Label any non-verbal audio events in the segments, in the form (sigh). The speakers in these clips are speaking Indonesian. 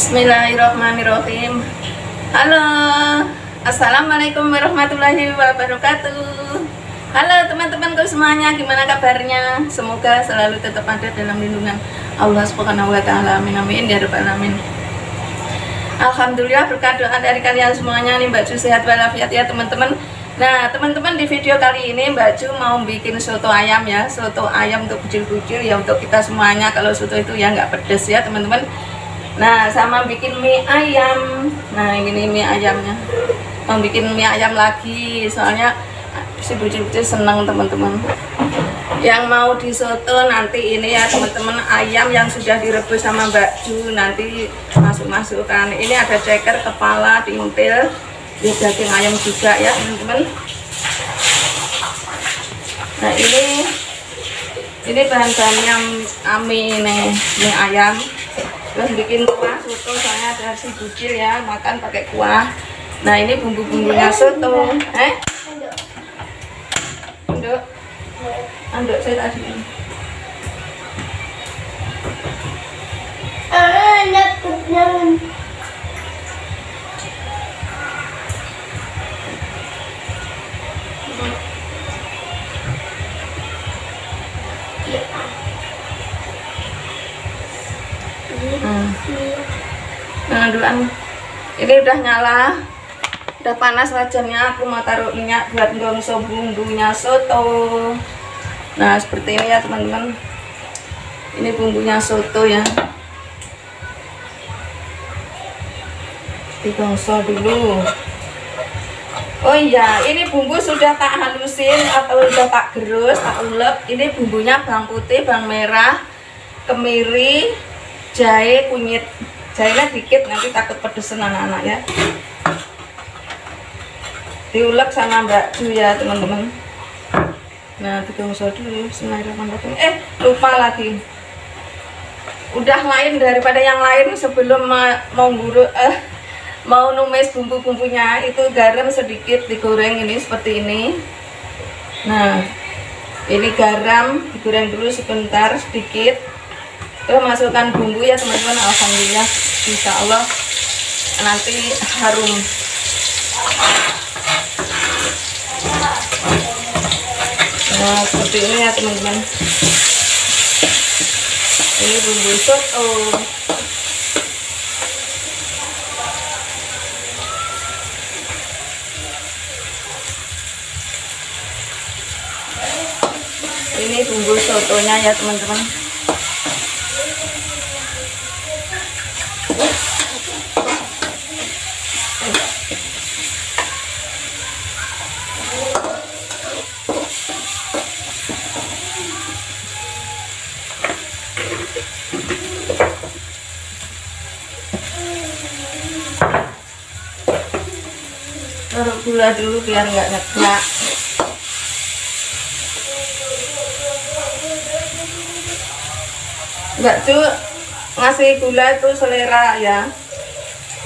Bismillahirrahmanirrahim. Halo. Assalamualaikum warahmatullahi wabarakatuh. Halo teman-temanku semuanya Gimana kabarnya? Semoga selalu tetap ada dalam lindungan Allah subhanahu wa ta'ala. Amin amin ya rabbal alamin. Alhamdulillah berkat doa dari kalian semuanya nih Mbak Ju sehat walafiat ya teman-teman. Nah teman-teman di video kali ini Mbak Ju mau bikin soto ayam ya. Soto ayam untuk bucil-bucil ya untuk kita semuanya. Kalau soto itu ya nggak pedes ya teman-teman Nah sama bikin mie ayam. Nah ini mie ayamnya. Mau bikin mie ayam lagi Soalnya si bucil-bucil senang teman-teman. Yang mau disoto nanti ini ya teman-teman ayam yang sudah direbus sama Mbak Ju nanti masuk-masukkan. Ini ada ceker kepala diuntil ini daging ayam juga ya teman-teman. Nah ini ini bahan-bahannya ami nih mie ayam terus bikin kuah soto soalnya ada si bucil ya makan pakai kuah. Nah ini bumbu-bumbunya soto. eh? Anduk Anduk saya tadi Ah, nakut hmm. nah aduan ini udah nyala. Udah panas wajannya aku mau taruh minyak buat gongso bumbunya soto. Nah seperti ini ya teman-teman. Ini bumbunya soto ya. Digongso dulu. Oh iya ini bumbu sudah tak halusin atau sudah tak gerus tak ulek. Ini bumbunya bawang putih bawang merah kemiri jahe kunyit. Jahenya dikit nanti takut pedesan anak-anak ya. Diulek sama mbak Ju ya teman-teman. Nah digongso dulu Bismillahirrahmanirrahim. Eh lupa lagi. Udah lain daripada yang lain sebelum ma- mau guru eh mau numis bumbu-bumbunya. Itu garam sedikit digoreng ini seperti ini. Nah ini garam digoreng dulu sebentar sedikit terus masukkan bumbu ya teman-teman. Alhamdulillah insya Allah nanti harum. Nah seperti ini ya teman-teman. Ini bumbu soto ini bumbu sotonya ya teman-teman gula dulu biar nggak nyeblak Mbak Cu ngasih gula itu selera ya.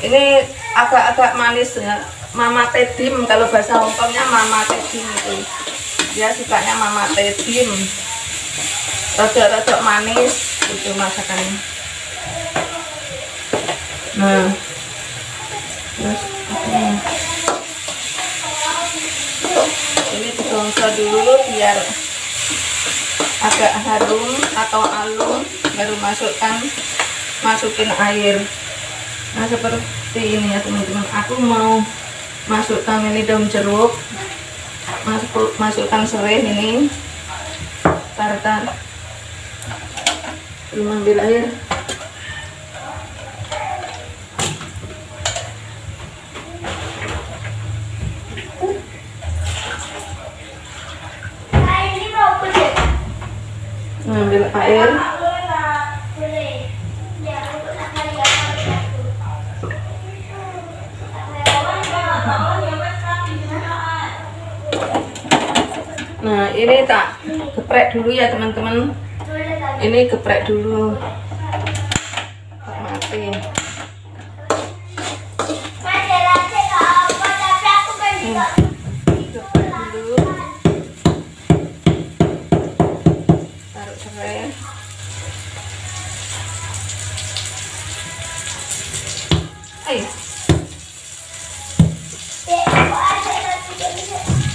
Ini agak-agak manis ya. Mama tedim kalau bahasa Hongkongnya mama tedim itu. Dia sukanya mama tedim. Rodok-rodok manis itu masakannya. Nah terus ini digongso dulu biar agak harum atau alum baru masukkan masukin air. Nah seperti ini ya teman-teman. Aku mau masukkan ini daun jeruk. Masuk masukkan serai ini. Tar-tar belum ambil air Ah, ini mau boleh. Ya. nah ini tak geprek dulu ya teman-teman ini geprek dulu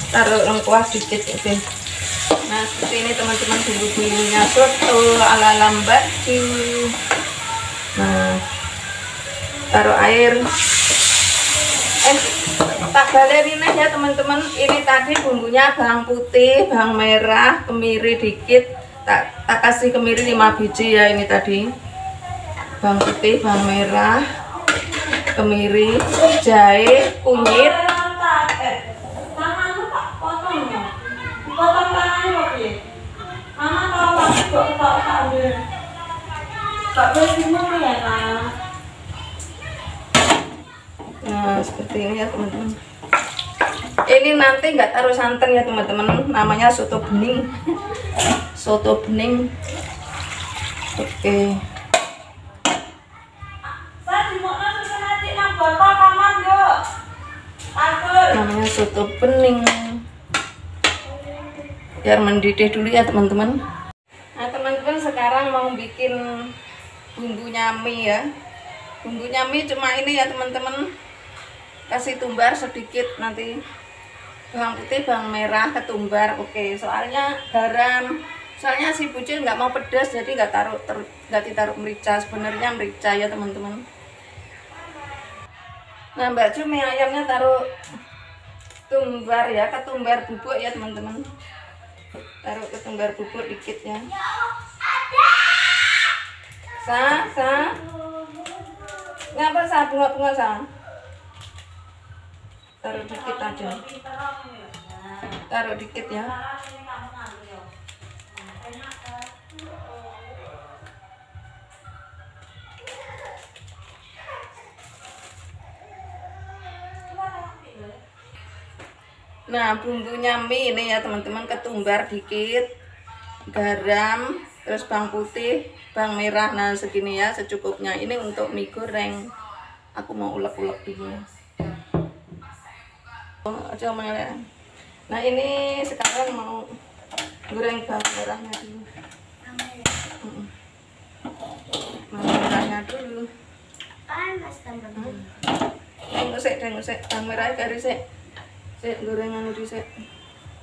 taruh lengkuas dikit oke. Nah, seperti ini teman-teman bumbu-bumbunya soto ala lambat Nah, taruh air. Eh, tak balerin ya teman-teman. Ini tadi bumbunya bawang putih, bawang merah, kemiri dikit. Tak, tak kasih kemiri 5 biji ya ini tadi. Bawang putih, bawang merah, kemiri, jahe, kunyit, Tanganmu tak potong ya? Potong tangannya kok piye? Mama kalau pakai besimu ya. Nah, seperti ini ya teman-teman. Ini nanti nggak taruh santan ya teman-teman. Namanya soto bening. soto bening. Oke. Takut. Namanya soto bening. Biar mendidih dulu ya teman-teman. Mau bikin bumbunya mie ya. Bumbunya mie cuma ini ya teman-teman. Kasih tumbar sedikit nanti bawang putih, bawang merah, ketumbar. Oke, soalnya garam. Soalnya si bucin nggak mau pedas jadi nggak taruh nggak ditaruh merica. Sebenarnya merica ya teman-teman. Nah, Mbak Ju mie ayamnya taruh tumbar ya, ketumbar bubuk ya teman-teman. Taruh ketumbar bubuk dikit ya. Sa, sa. Ngapa sa bunga-bunga sa? Taruh dikit aja. Taruh dikit ya. Nah, bumbunya mie ini ya teman-teman ketumbar dikit, garam, terus bawang putih, bawang merah. Nah, segini ya secukupnya. Ini untuk mie goreng. Aku mau ulek-ulek dulu. Coba. Nah, ini sekarang mau goreng bawang merahnya dulu. Bawang merahnya dulu. Panas teman-teman. Tengok sik, tengok sik. Bawang merahnya garis sik. Sik gorengan itu sik.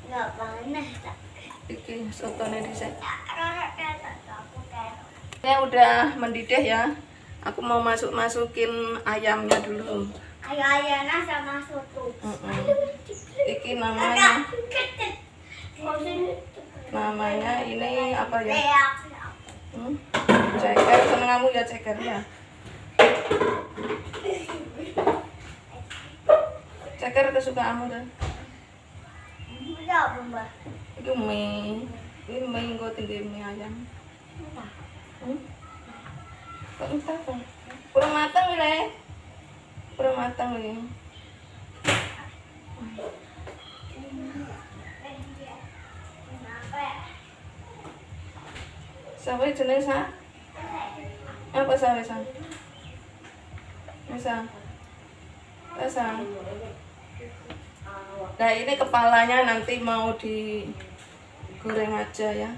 Nggak panas tak. Iki sotone dhisik. Kayak. Ini udah mendidih ya. Aku mau masuk masukin ayamnya dulu. Ayo nah sama soto. Iki namanya namanya ini apa ya? Leak. Hmm? Ceker seneng kamu ya ceker ya. Ceker kesukaanmu tuh. Apa mbak? Itu mie. Ini mie gue tinggi mie ayam. Hmm? Kok entah kok? Kurang matang le. Kurang matang le. Sampai jenis sa? Apa sa sa? Bisa. Bisa. Nah ini kepalanya nanti mau digoreng aja ya.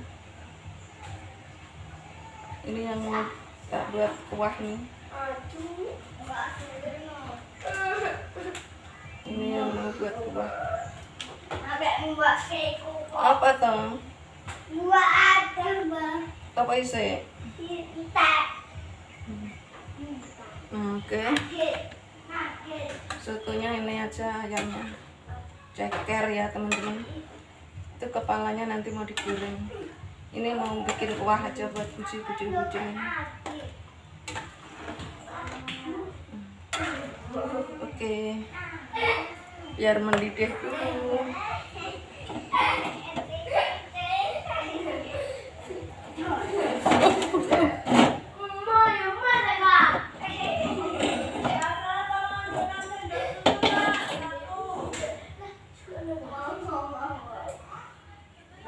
Ini yang mau tak buat kuah nih. Ini yang mau buat kuah. Apa toh? Mbak ada mbak. Apa isi? Kita. Nah, Oke. Nugget. sotonya ini aja ayamnya. Ceker ya teman-teman. Itu kepalanya nanti mau digoreng. Ini mau bikin kuah aja buat kucing-kucing-kucing. Oke. Biar mendidih dulu. Mau yang mana kak? Ya.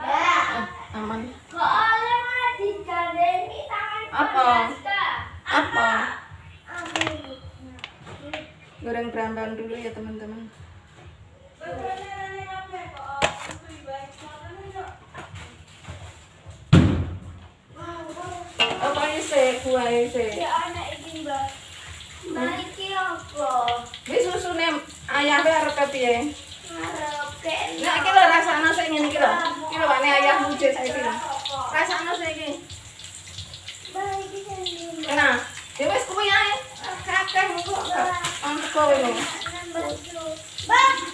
Ah, aman. Soalnya mah digandeng tangan Apa? panas, Kak. Apa? Aduh. Goreng beramban dulu ya teman-teman. Apa isi? Kuah isi. Ya anak ini mbak. Mbak iki yang Apa? Ini susunya ayamnya harus piye? Ngarep kayak Nah, iki lho rasane sing ngene iki lho. Iki lho wane ayam mujit saiki lho. Rasane sing iki. Baik ini. Nah, ya wis kuwi ae. Anak.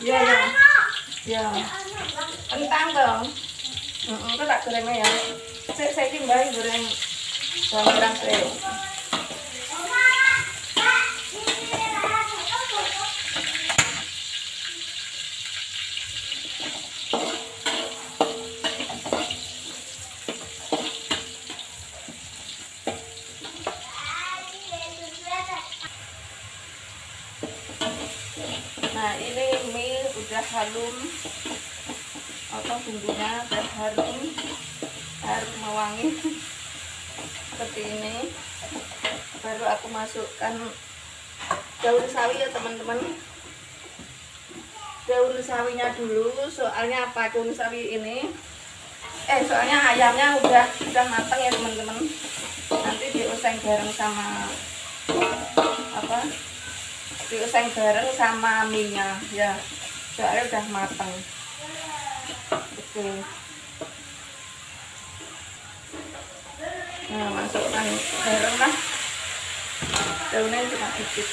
Ya, Bang. kentang dong. Heeh, tak gorengnya ya. Saiki mbak goreng bawang merah. Mama, Pak, ini anak. Nah, ini mie udah halum. Apa bumbunya udah harum. Harum mewangi. Seperti ini. Baru aku masukkan daun sawi ya, teman-teman. Daun sawinya dulu, soalnya apa daun sawi ini? Eh, soalnya ayamnya udah udah matang ya, teman-teman. Nanti diuseng bareng sama apa? diuseng bareng sama minyak ya soalnya udah matang oke nah masukkan bareng lah. Daunnya cuma dikit.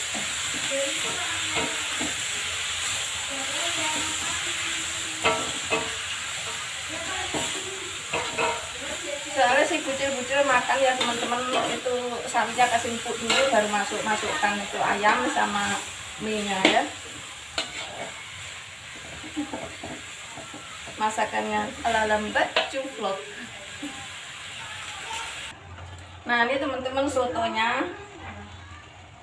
Soalnya si bucil-bucil makan ya teman-teman itu sapinya kasih empuk dulu baru masuk masukkan itu ayam sama mie nya ya. Masakannya ala lambat cuflok nah ini teman-teman sotonya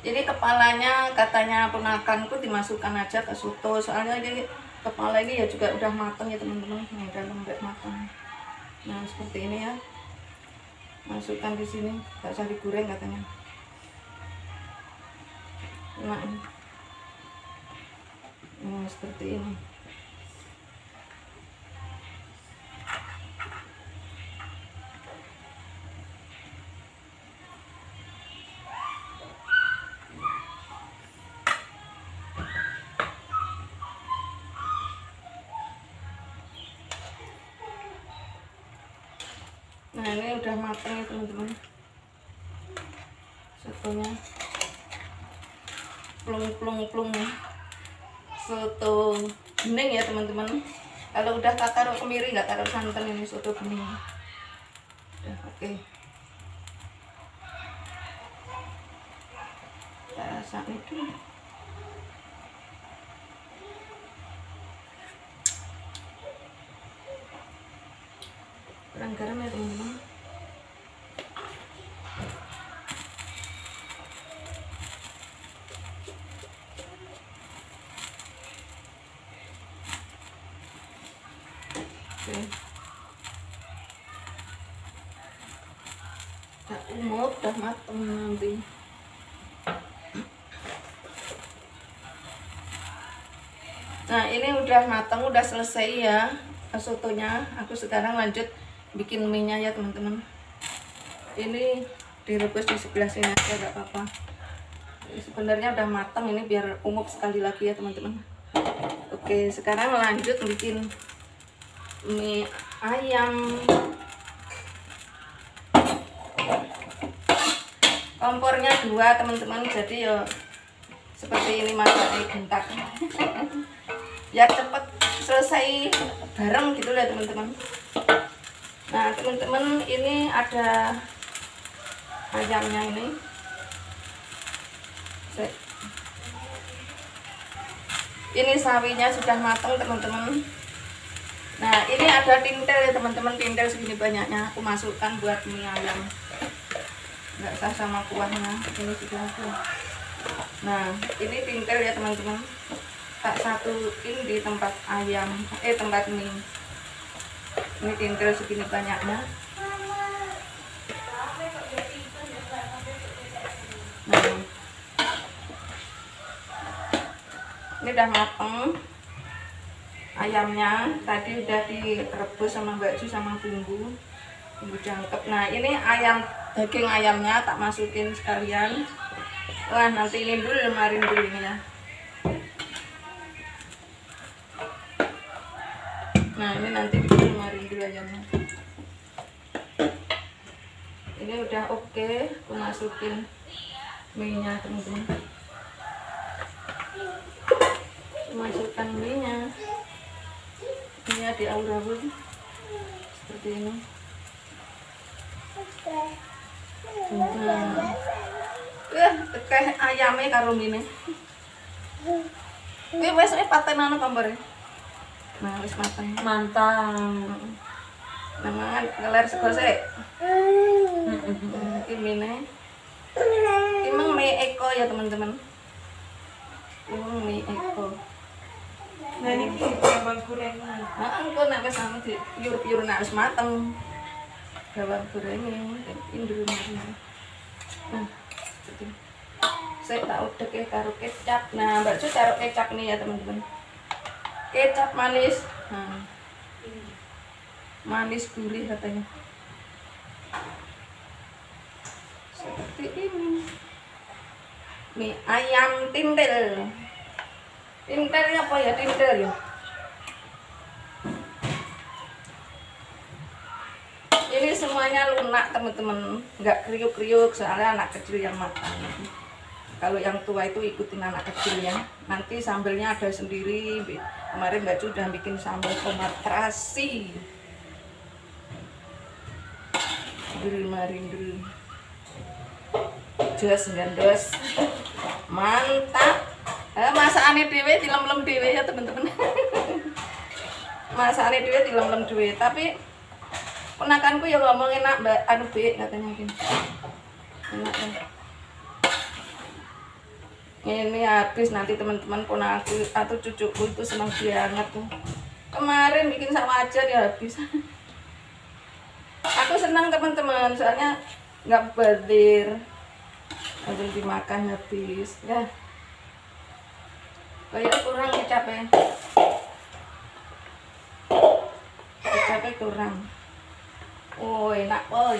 jadi kepalanya katanya ponakanku dimasukkan aja ke soto. Soalnya ini kepala ini ya juga udah matang ya teman-teman. Nah, udah lembek matang nah seperti ini ya. Masukkan di sini. Nggak usah digoreng katanya. Nah nah seperti ini Nah ini udah matang ya teman-teman. Sotonya. Plung plung plung. Soto bening ya teman-teman. Kalau udah tak taruh kemiri nggak taruh santan ini soto bening. Oke. Kita rasain kurang garam ya teman-teman oke. Tak umur udah mateng nanti. Nah ini udah mateng udah selesai ya sotonya aku sekarang lanjut bikin mie nya ya teman-teman. Ini direbus di sebelah sini aja gak apa-apa. Sebenarnya udah matang ini biar umum sekali lagi ya teman-teman. Oke sekarang lanjut bikin mie ayam. Kompornya dua teman-teman. Jadi ya seperti ini masak mie gentak ya (laughs) cepet selesai bareng gitu lah teman-teman Nah, teman-teman, ini ada ayamnya ini. Ini sawinya sudah matang, teman-teman. Nah, ini ada tintel ya, teman-teman. Tintel segini banyaknya aku masukkan buat mie ayam. Enggak usah sama kuahnya. Ini sudah ada. Nah, ini tintel ya, teman-teman. Tak satuin di tempat ayam, eh tempat mie ini tintel segini banyaknya. Nah ini udah mateng. Ayamnya tadi udah direbus sama mbak sama bumbu. Bumbu jangkep. Nah ini ayam daging ayamnya tak masukin sekalian. Wah, nanti ini dulu lemarin dulu ini ya. Ayamnya. Ini udah oke, aku masukin mie-nya teman-teman. Masukkan mie-nya. Mie di aur-aur seperti ini. Nah. Eh, teh ayamnya karo mie. Ini wes ini patenan kabar Nah, wis mateng. Mantap. Nah, mangan ngeler sego sik. Nah, Iki mie. Emang mie eko ya, teman-teman. Emang mie eko. Nah ini bawang gorengan. Nah, engko nek wis anu di piur-piur nek wis mateng. Bawang gorengnya, indur marine. Nah, ini. Saya tak udek ya taruh kecap. Nah, Mbak Cu taruh kecap nih ya teman-teman. Kecap manis. Nah. Manis gurih katanya. Seperti ini. Mie ayam tintel. Tintel apa ya tintel ya? Ini semuanya lunak teman-teman, nggak kriuk-kriuk soalnya anak kecil yang makan. Kalau yang tua itu ikutin anak kecil ya. Nanti sambelnya ada sendiri. Kemarin Mbak Cu udah bikin sambal tomat terasi. Derima rindu. Jos gandos. Mantap. Eh, masakane dhewe dilem-lem dhewe ya teman-teman. (laughs) masakane dhewe dilem-lem dhewe, tapi ponakanku ya ngomong enak mbak anu be katanya gini enak kan ini habis nanti teman-teman ponaku atau cucuku itu senang banget tuh kemarin bikin sama aja ya habis (laughs) aku senang teman-teman soalnya nggak badir ambil dimakan habis ya kayak kurang kecapnya kecapnya kurang Oh, enak boy.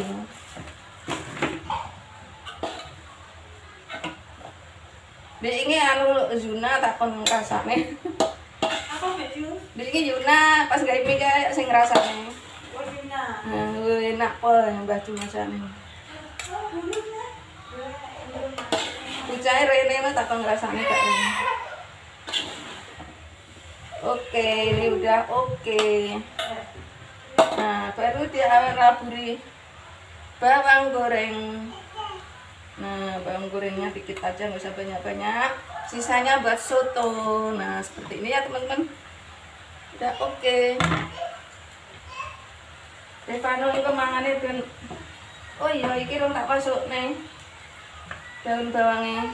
Dek ini anu Zuna takon rasane. Apa baju? Dek ini Yuna pas gawe kayak sing rasane. Warnanya. Nah, enak boy baju masane. Ucai Rene mah takon rasane kak ini. Oke, ini udah oke. Nah, baru diawet-raburi bawang goreng. Nah, bawang gorengnya dikit aja, nggak usah banyak-banyak. Sisanya buat soto. Nah, seperti ini ya teman-teman. Udah oke. Stefano ini kemangannya ben Oh iya, iki rong tak masuk nih. Daun bawangnya.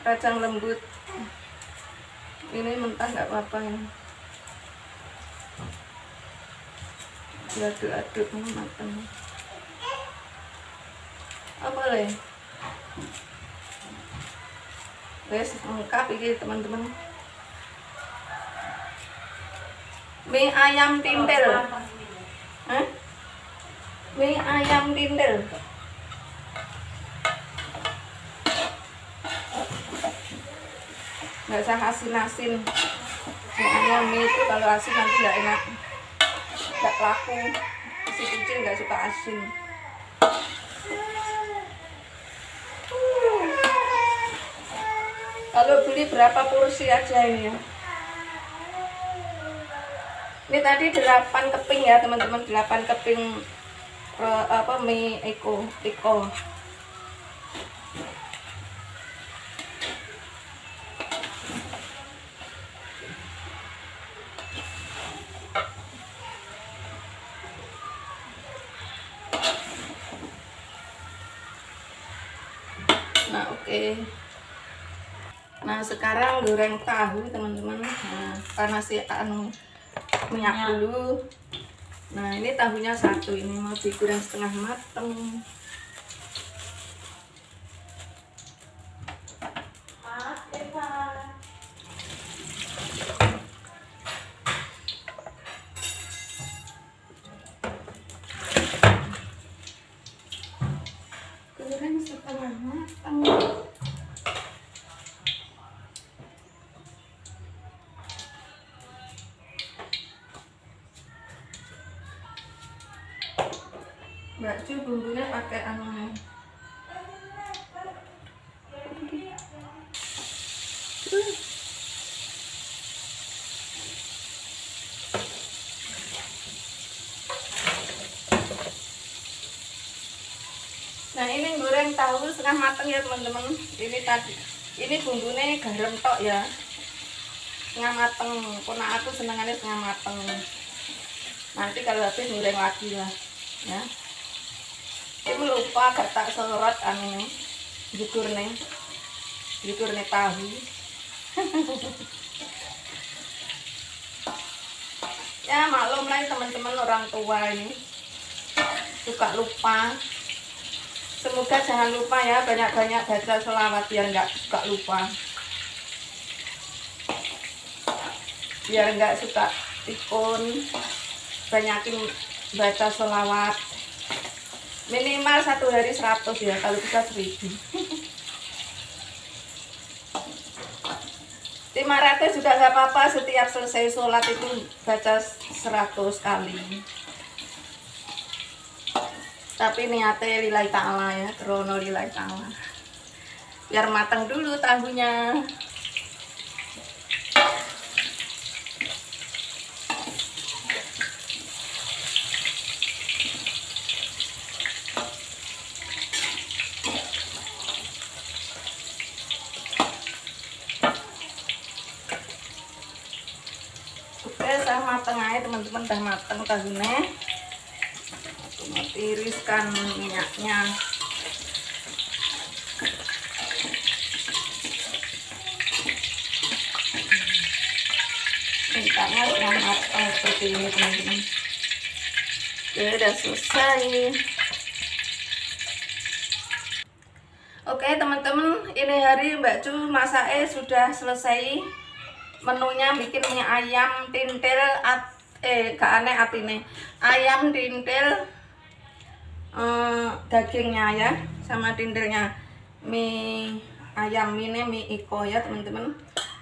Kacang lembut. Ini mentah nggak apa-apa ini. diaduk-aduk ini mateng apa le wes lengkap ini teman-teman mie ayam tintel Hah? ayam tintel nggak usah asin-asin. Mie ayam itu kalau asin nanti nggak enak. Nggak laku. Si kucing nggak suka asin. Kalau beli berapa porsi aja ini ya ini tadi 8 keping ya teman-teman 8 keping eh, apa mie eko eko Nah, oke. Nah, sekarang goreng tahu, teman-teman. Nah, panasi anu minyak dulu. Nah, ini tahunya satu. Ini mau digoreng setengah mateng. Mas, Eva. Goreng setengah mateng. Mbak Ju bumbunya pakai anu Nah ini goreng tahu setengah mateng ya teman-teman. Ini tadi, ini bumbunya garam tok ya. Setengah mateng. Kona aku senengannya setengah mateng. Nanti kalau habis goreng lagi lah, ya. Ini lupa gak sorot anu jukur nih, jukur nih tahu. (laughs) ya maklum lah teman-teman orang tua ini suka lupa Semoga jangan lupa ya banyak-banyak baca sholawat biar nggak suka lupa. Biar nggak suka pikun. Banyakin baca sholawat. Minimal satu hari 100 ya, kalau bisa 1000. 500 juga nggak apa-apa setiap selesai sholat itu baca 100 kali tapi niatnya lillahi ta'ala ya krono lillahi ta'ala. Biar matang dulu tahunya Oke, saya mateng aja teman-teman, udah mateng tahunya tiriskan minyaknya mintanya sudah matang seperti ini teman-teman. Oke udah selesai. Oke teman-teman. Ini hari Mbak Cu masaknya sudah selesai menunya bikin mie ayam tintil at eh gak aneh atine ayam tintil eh, dagingnya ya sama tindelnya mie ayam ini mie iko ya teman-teman.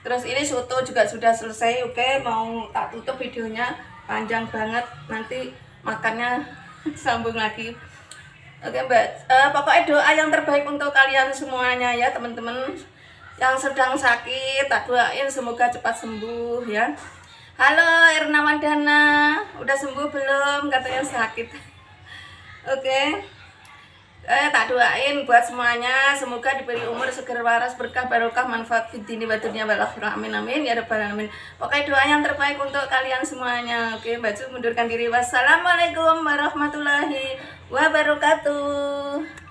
Terus ini soto juga sudah selesai oke? Mau tak tutup videonya? Panjang banget. Nanti makannya (laughs) sambung lagi. Oke mbak. Eh, pokoknya doa yang terbaik untuk kalian semuanya ya teman-teman. Yang sedang sakit tak doain semoga cepat sembuh ya. Halo Erna Wandana udah sembuh belum? Katanya sakit (laughs) Oke. Eh, tak doain buat semuanya. Semoga diberi umur seger waras berkah barokah manfaat fid dini wa dunya wal akhirah. Amin amin. Ya rabbal alamin. Pokoknya doa yang terbaik untuk kalian semuanya. Oke baju mundurkan diri. Wassalamualaikum warahmatullahi wabarakatuh